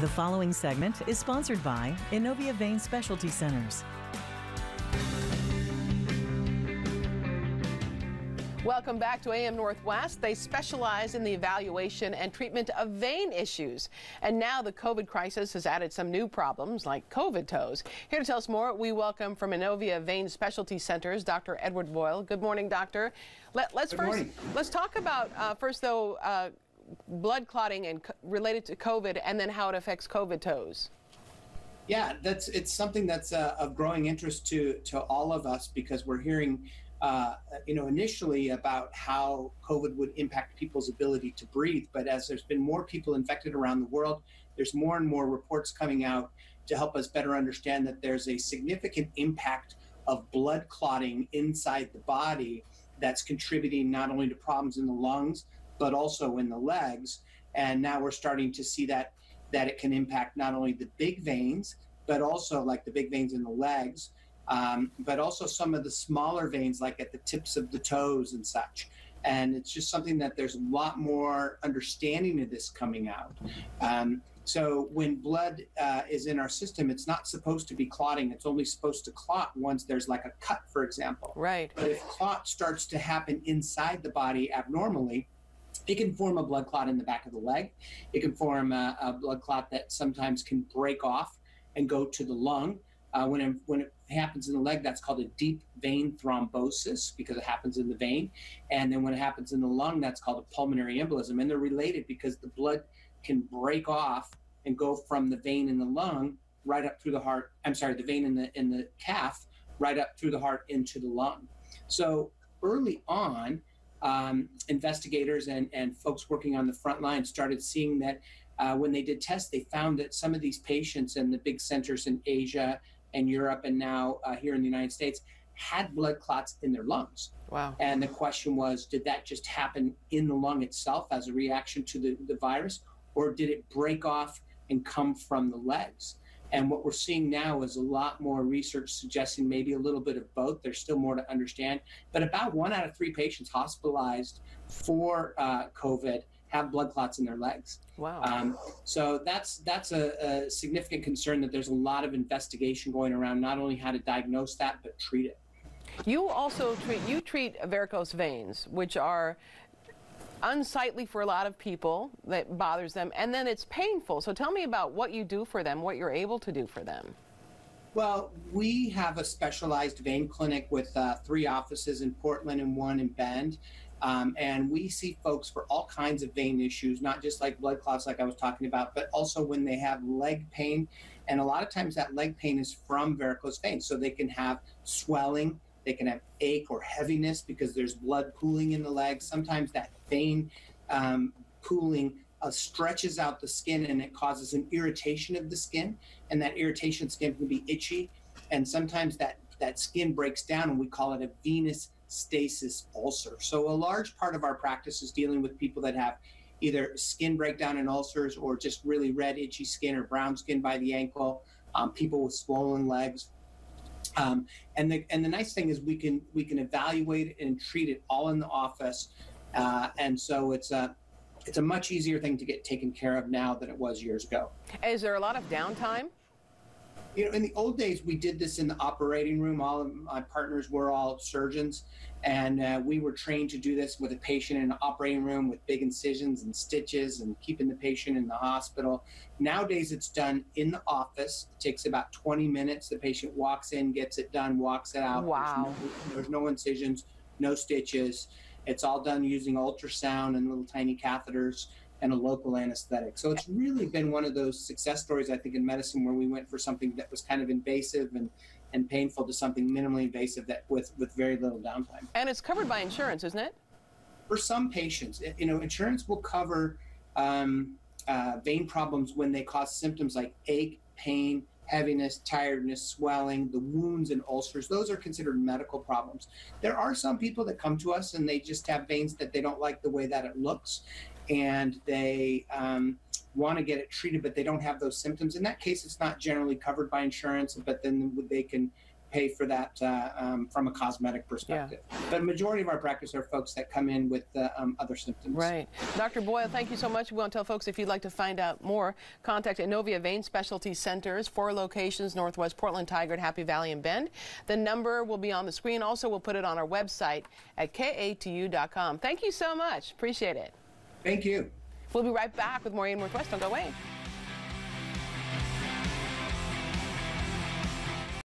The following segment is sponsored by Inovia Vein Specialty Centers. Welcome back to AM Northwest. They specialize in the evaluation and treatment of vein issues. And now the COVID crisis has added some new problems like COVID toes. Here to tell us more, we welcome from Inovia Vein Specialty Centers, Dr. Edward Boyle. Good morning, doctor. Let, us first morning. let's talk about uh, first though uh, blood clotting and related to COVID, and then how it affects COVID toes. Yeah, that's it's something that's uh, of growing interest to to all of us because we're hearing, uh, you know, initially about how COVID would impact people's ability to breathe. But as there's been more people infected around the world, there's more and more reports coming out to help us better understand that there's a significant impact of blood clotting inside the body that's contributing not only to problems in the lungs but also in the legs. And now we're starting to see that that it can impact not only the big veins, but also like the big veins in the legs, um, but also some of the smaller veins, like at the tips of the toes and such. And it's just something that there's a lot more understanding of this coming out. Um, so when blood uh, is in our system, it's not supposed to be clotting. It's only supposed to clot once there's like a cut, for example. Right. But if clot starts to happen inside the body abnormally, it can form a blood clot in the back of the leg. It can form a, a blood clot that sometimes can break off and go to the lung. Uh, when, it, when it happens in the leg, that's called a deep vein thrombosis because it happens in the vein. And then when it happens in the lung, that's called a pulmonary embolism. And they're related because the blood can break off and go from the vein in the lung right up through the heart. I'm sorry, the vein in the in the calf right up through the heart into the lung. So early on, um, investigators and, and folks working on the front line started seeing that uh, when they did tests, they found that some of these patients in the big centers in Asia and Europe and now uh, here in the United States had blood clots in their lungs. Wow. And the question was did that just happen in the lung itself as a reaction to the, the virus, or did it break off and come from the legs? And what we're seeing now is a lot more research suggesting maybe a little bit of both. There's still more to understand. But about one out of three patients hospitalized for uh, COVID have blood clots in their legs. Wow. Um, so that's that's a, a, significant concern that there's a lot of investigation going around, not only how to diagnose that, but treat it. You also treat you treat varicose veins, which are unsightly for a lot of people that bothers them and then it's painful. So tell me about what you do for them what you're able to do for them. Well we have a specialized vein clinic with uh, three offices in portland and one in bend. Um, and we see folks for all kinds of vein issues not just like blood clots like i was talking about but also when they have leg pain. And a lot of times that leg pain is from varicose veins so they can have swelling they can have ache or heaviness because there's blood pooling in the leg. Sometimes that vein um, pooling uh, stretches out the skin and it causes an irritation of the skin. And that irritation skin can be itchy. And sometimes that, that skin breaks down and we call it a venous stasis ulcer. So a large part of our practice is dealing with people that have either skin breakdown and ulcers or just really red, itchy skin or brown skin by the ankle, um, people with swollen legs, um, and the and the nice thing is we can we can evaluate and treat it all in the office, uh, and so it's a it's a much easier thing to get taken care of now than it was years ago. Is there a lot of downtime? You know, in the old days, we did this in the operating room. All of my partners were all surgeons, and uh, we were trained to do this with a patient in an operating room with big incisions and stitches and keeping the patient in the hospital. Nowadays, it's done in the office. It takes about 20 minutes. The patient walks in, gets it done, walks it out. Wow. There's no, there's no incisions, no stitches. It's all done using ultrasound and little tiny catheters and a local anesthetic. So it's really been one of those success stories, I think, in medicine where we went for something that was kind of invasive and, and painful to something minimally invasive that with, with very little downtime. And it's covered by insurance, isn't it? For some patients, you know, insurance will cover um, uh, vein problems when they cause symptoms like ache, pain, heaviness, tiredness, swelling, the wounds and ulcers, those are considered medical problems. There are some people that come to us and they just have veins that they don't like the way that it looks and they um, want to get it treated, but they don't have those symptoms. In that case, it's not generally covered by insurance, but then they can pay for that uh, um, from a cosmetic perspective. Yeah. But majority of our practice are folks that come in with uh, um, other symptoms. Right. Dr. Boyle, thank you so much. We want to tell folks if you'd like to find out more, contact Inovia Vein Specialty Centers, four locations, Northwest Portland, Tigard, Happy Valley, and Bend. The number will be on the screen. Also, we'll put it on our website at katu.com. Thank you so much. Appreciate it. Thank you. We'll be right back with more AM Northwest. Don't go away.